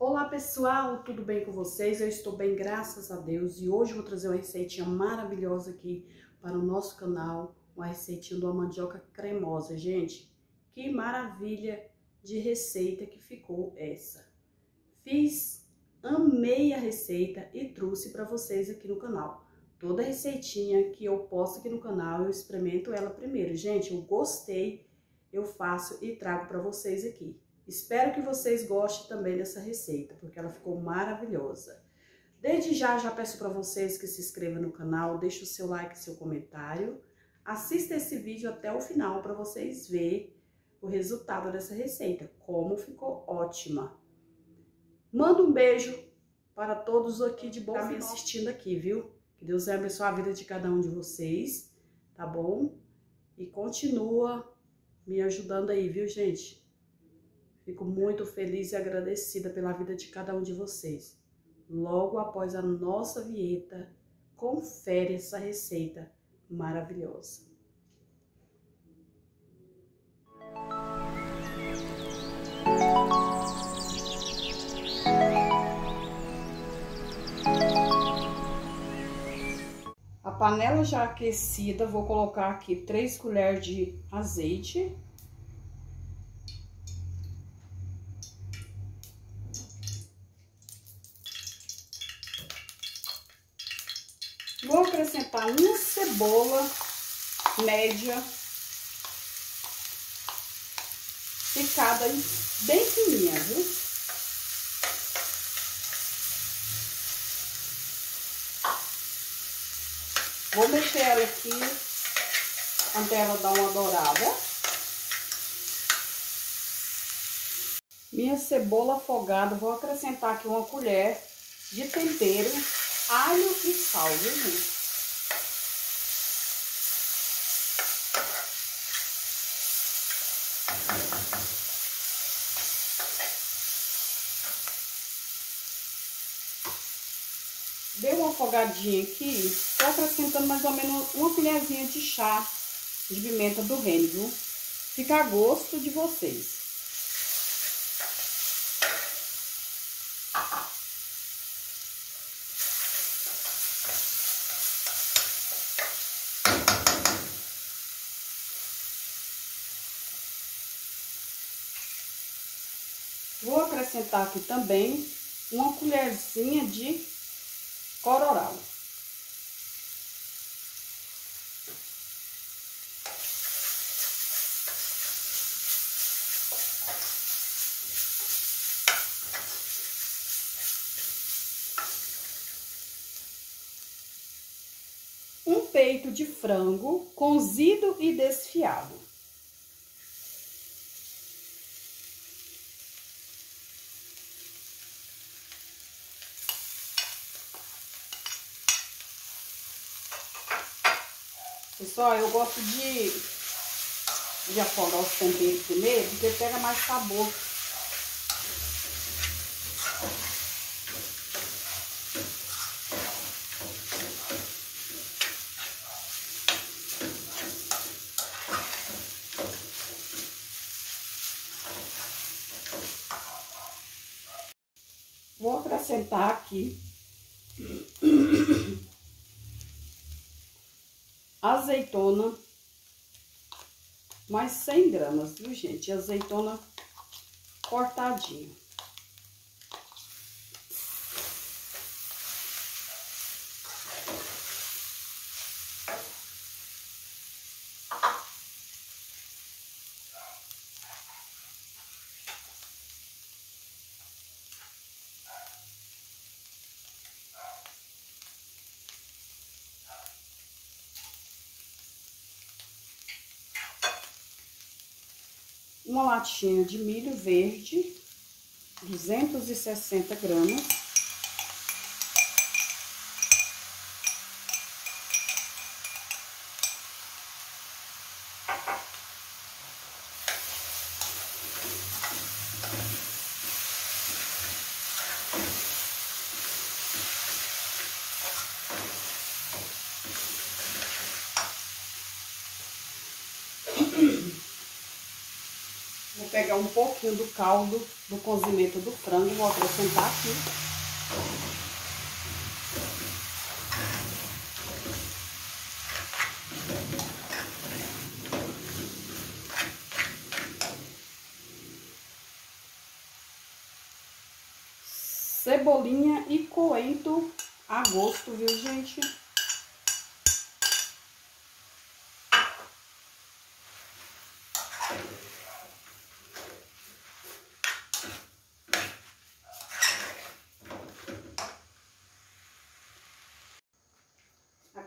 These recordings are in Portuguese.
Olá pessoal, tudo bem com vocês? Eu estou bem, graças a Deus. E hoje vou trazer uma receitinha maravilhosa aqui para o nosso canal. Uma receitinha de uma mandioca cremosa. Gente, que maravilha de receita que ficou essa. Fiz, amei a receita e trouxe para vocês aqui no canal. Toda receitinha que eu posto aqui no canal, eu experimento ela primeiro. Gente, eu gostei, eu faço e trago para vocês aqui. Espero que vocês gostem também dessa receita, porque ela ficou maravilhosa. Desde já, já peço para vocês que se inscrevam no canal, deixe o seu like, seu comentário. Assista esse vídeo até o final para vocês verem o resultado dessa receita, como ficou ótima. Manda um beijo para todos aqui de bom tá me assistindo aqui, viu? Que Deus vai abençoar a vida de cada um de vocês, tá bom? E continua me ajudando aí, viu, gente? Fico muito feliz e agradecida pela vida de cada um de vocês. Logo após a nossa vinheta, confere essa receita maravilhosa. A panela já aquecida, vou colocar aqui 3 colheres de azeite. Vou acrescentar uma cebola média, picada bem fininha, viu? Vou mexer ela aqui até ela dar uma dourada. Minha cebola afogada, vou acrescentar aqui uma colher de tempero alho e sal, viu, gente? Deu uma afogadinha aqui, tô acrescentando mais ou menos uma colherzinha de chá de pimenta do reino, viu? Fica a gosto de vocês. Vou acrescentar aqui também uma colherzinha de cororal. Um peito de frango cozido e desfiado. Pessoal, eu gosto de, de afogar os temperos primeiro, porque pega mais sabor. Vou acrescentar aqui azeitona, mais 100 gramas, viu, gente? Azeitona cortadinha. Uma latinha de milho verde, 260 gramas. pegar um pouquinho do caldo do cozimento do frango, vou acrescentar aqui. Cebolinha e coentro a gosto, viu gente?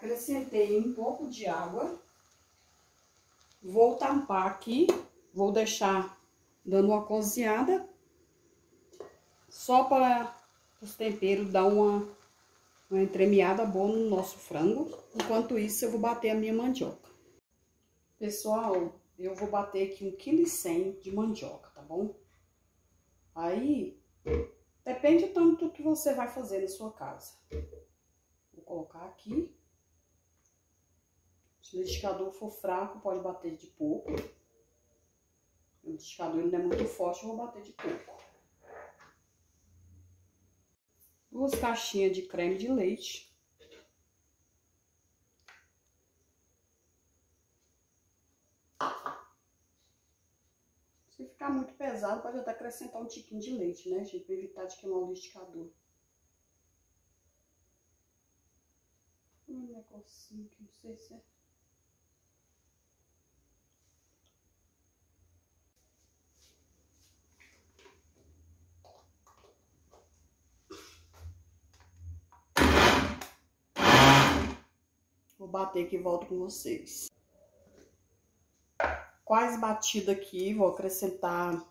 Acrescentei um pouco de água. Vou tampar aqui, vou deixar dando uma cozinhada. Só para os temperos dar uma, uma entremeada boa no nosso frango. Enquanto isso, eu vou bater a minha mandioca. Pessoal, eu vou bater aqui 1,1 kg de mandioca, tá bom? Aí, depende do tanto que você vai fazer na sua casa. Vou colocar aqui. Se o liquidificador for fraco, pode bater de pouco. O liquidificador ainda é muito forte, eu vou bater de pouco. Duas caixinhas de creme de leite. Se ficar muito pesado, pode até acrescentar um tiquinho de leite, né, gente? Pra evitar de queimar o liquidificador. Um negocinho que não sei se é... bater e volto com vocês. Quase batida aqui, vou acrescentar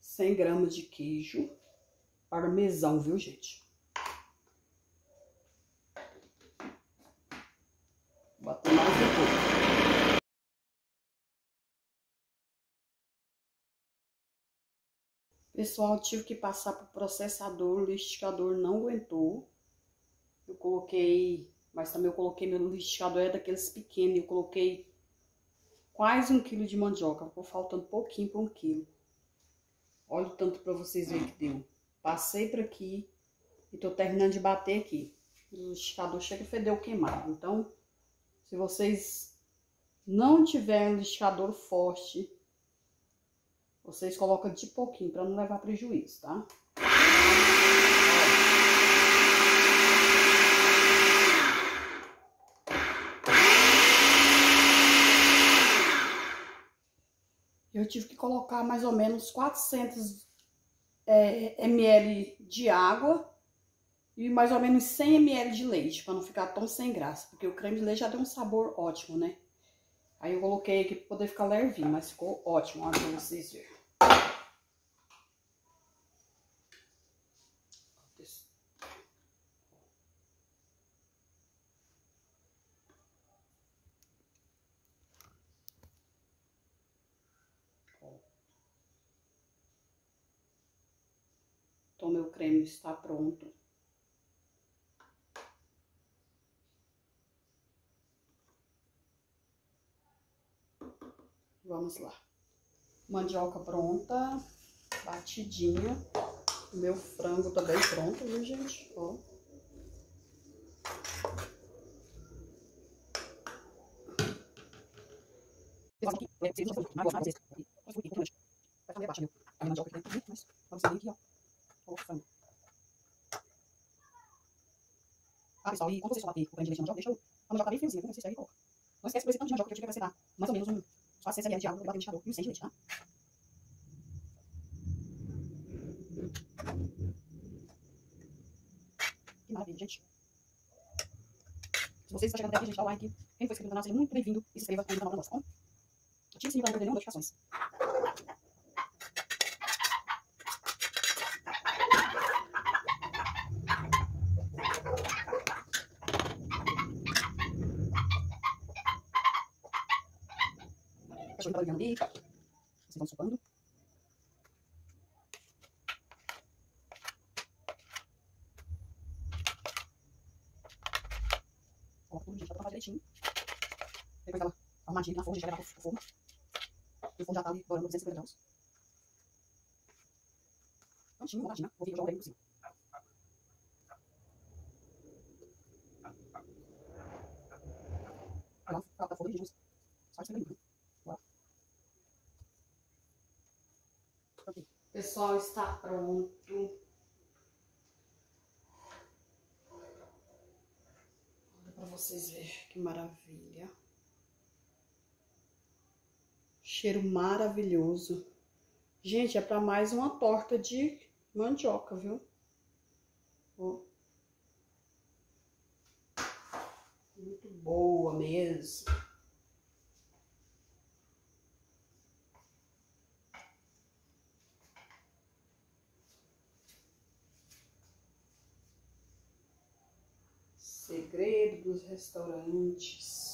100 gramas de queijo parmesão, viu, gente? Vou bater mais um pouco. Pessoal, tive que passar pro processador, o liquidificador não aguentou. Eu coloquei, mas também eu coloquei meu liquidificador é daqueles pequenos, eu coloquei quase um quilo de mandioca, ficou faltando pouquinho para um quilo. Olha o tanto para vocês verem que deu. Passei para aqui e tô terminando de bater aqui. O liquidificador chega a feder o queimado. Então, se vocês não tiverem um liquidificador forte, vocês colocam de pouquinho para não levar prejuízo, tá? Eu tive que colocar mais ou menos 400 é, ml de água e mais ou menos 100 ml de leite, para não ficar tão sem graça, porque o creme de leite já tem um sabor ótimo, né? Aí eu coloquei aqui para poder ficar levinho, mas ficou ótimo, olha pra vocês verem. Então, meu creme está pronto. Vamos lá. Mandioca pronta, batidinha. Meu frango também tá pronto, viu, gente? Ó. Vai fazer abaixo, viu? A mandioca aqui dentro, mas vamos ver aqui, ó. Ah, pessoal, e quando vocês for bater o creme de leite na mandioca, deixa a mandioca bem friozinha, viu? Vocês aí coloca. Não esquece que esse tanto de mandioca que eu tive que acrescentar mais ou menos um, só 6 ml de água para bater no liquidificador e o 100 de leite, tá? Que maravilha, gente. Se vocês estão chegando até aqui, gente, dá o like. Quem for inscrito no canal, seja muito bem-vindo e se inscreva no canal da nossa, tá bom? Ative o sininho para não perder nenhuma notificações. Cachorro tá ali. Vocês vão sopando. Coloca tudo, gente, pra direitinho. Depois ela arrumadinha na forma, vai levar pro forno. O forno já tá ali, agora 250 graus. Prontinho, montadinho, vou vir jogar o bacon por cima. Agora, tá, tá forno, dividimos. Só de 50 Pessoal, está pronto. Olha para vocês verem que maravilha. Cheiro maravilhoso. Gente, é para mais uma torta de mandioca, viu? Ó. Muito boa mesmo. Segredo dos restaurantes.